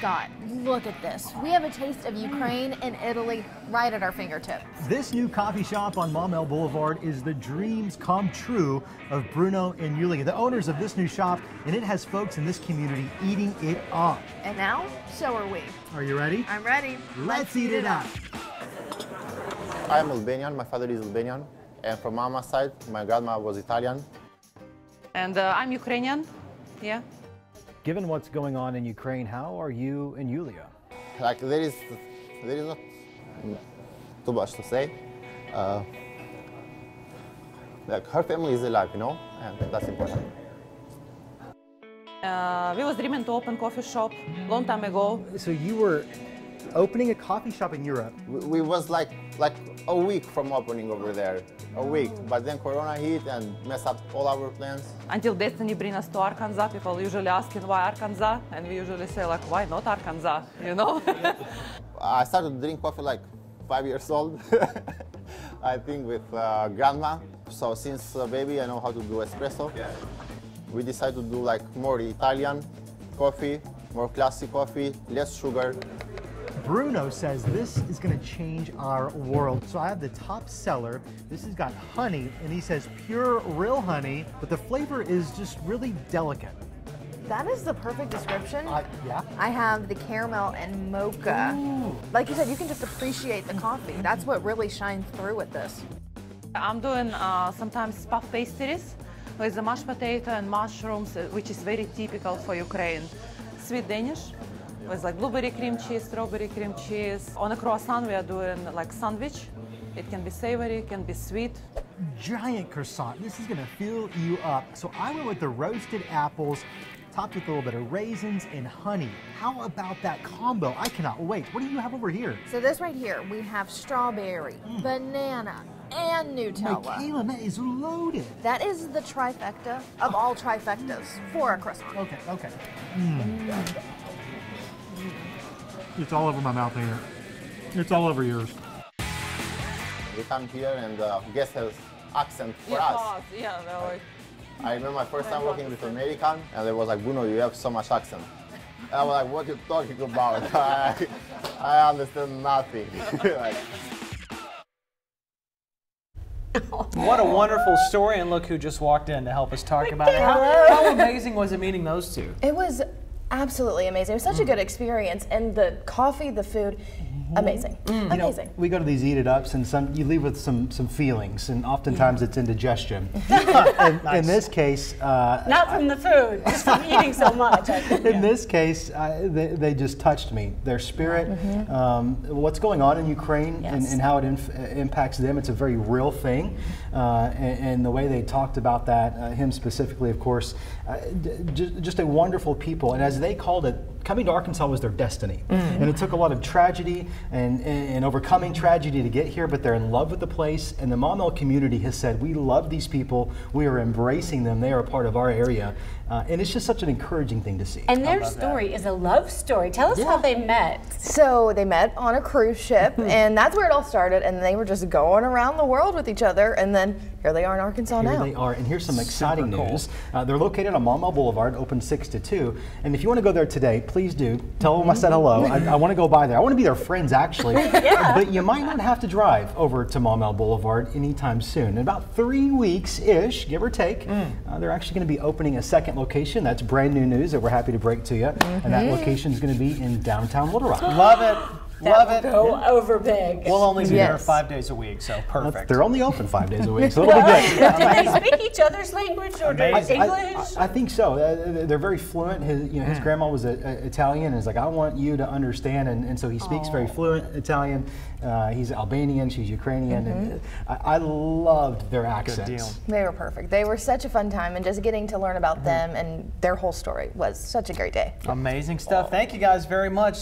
Skot, look at this. We have a taste of Ukraine and Italy right at our fingertips. This new coffee shop on Maumelle Boulevard is the dreams come true of Bruno and Yulia, the owners of this new shop, and it has folks in this community eating it up. And now, so are we. Are you ready? I'm ready. Let's, eat, it up. I'm Albanian, my father is Albanian, and from mama's side, my grandma was Italian. And uh, I'm Ukrainian, yeah. Given what's going on in Ukraine, how are you and Yulia? Like there is, there is not too much to say. Uh, like her family is alive, you know, and that's important. Uh, we was dreaming to open coffee shop long time ago. So you were opening a coffee shop in Europe. We, we was like like a week from opening over there, a week. But then Corona hit and messed up all our plans. Until Destiny bring us to Arkansas, people usually asking why Arkansas, and we usually say like, why not Arkansas, you know? I started to drink coffee like five years old, I think with uh, grandma. So since a baby, I know how to do espresso. We decided to do like more Italian coffee, more classic coffee, less sugar. Bruno says this is going to change our world. So I have the top seller. This has got honey, and he says pure, real honey, but the flavor is just really delicate. That is the perfect description. Uh, yeah? I have the caramel and mocha. Like you said, you can just appreciate the coffee. That's what really shines through with this. I'm doing uh, sometimes puff pastries with the mashed potato and mushrooms, uh, which is very typical for Ukraine. Sweet Danish with like blueberry cream cheese, strawberry cream cheese. On a croissant, we are doing like sandwich. It can be savory, it can be sweet. Giant croissant. This is going to fill you up. So I went with the roasted apples, topped with a little bit of raisins and honey. How about that combo? I cannot wait. What do you have over here? So this right here, we have strawberry, mm. banana, and Nutella. Mackailyn, that is loaded. That is the trifecta of all trifectas for a croissant. Okay, okay. Mm. It's all over my mouth here. It's all over yours. We come here and uh, guest has accent for yeah, us. pause. Yeah, they're like, I remember my first time working with American, and they was like, Bruno, you have so much accent. And I was like, what you talking about? I, I understand nothing. like, What a wonderful story, and look who just walked in to help us talk about it. How, how amazing was it meeting those two? It was absolutely amazing. It was such a good mm. experience, and the coffee, the food, amazing, You know, amazing. we go to these eat it ups and some you leave with some some feelings and oftentimes it's indigestion. in, in this case, uh, Not from the food, just from eating so much. I think. in this case, uh, they, they just touched me. Their spirit, um, what's going on in Ukraine and, Mm-hmm. Yes. and how it inf- uh, impacts them, it's a very real thing. Uh, and, and the way they talked about that, uh, him specifically, of course, uh, just a wonderful people. And as they called it, coming to Arkansas was their destiny. Mm-hmm. And it took a lot of tragedy and, and, and overcoming tragedy to get here, but they're in love with the place. And the Maumelle community has said, We love these people. We are embracing them. They are a part of our area. Uh, and it's just such an encouraging thing to see. And their story is a love story. Tell us how they met. So they met on a cruise ship, and that's where it all started. And they were just going around the world with each other, and then here they are in Arkansas Here now. they are, and here's some exciting cool. news. Uh, they're located on Maumelle Boulevard, open 6 to 2. And if you want to go there today, please do. Tell them I said hello. I, I want to go by there. I want to be their friends, actually. yeah. But you might not have to drive over to Maumelle Boulevard anytime soon. In about three weeks ish, give or take, uh, they're actually going to be opening a second location. That's brand new news that we're happy to break to you. And that location is going to be in downtown Little Rock. Love it. Love it. Go over big. We'll only be there five days a week, so perfect. They're only open five days a week, so it'll be good. Did they speak each other's language or did English? I, I think so. Uh, uh, they're very fluent. His, you know, his mm. grandma was a, a Italian, and is like, I want you to understand, and, and so he speaks very fluent Italian. Uh, he's Albanian, she's Ukrainian, and mm-hmm. I, I loved their accents. deal. They were perfect. They were such a fun time, and just getting to learn about mm. them and their whole story was such a great day. Amazing stuff. Thank you guys very much.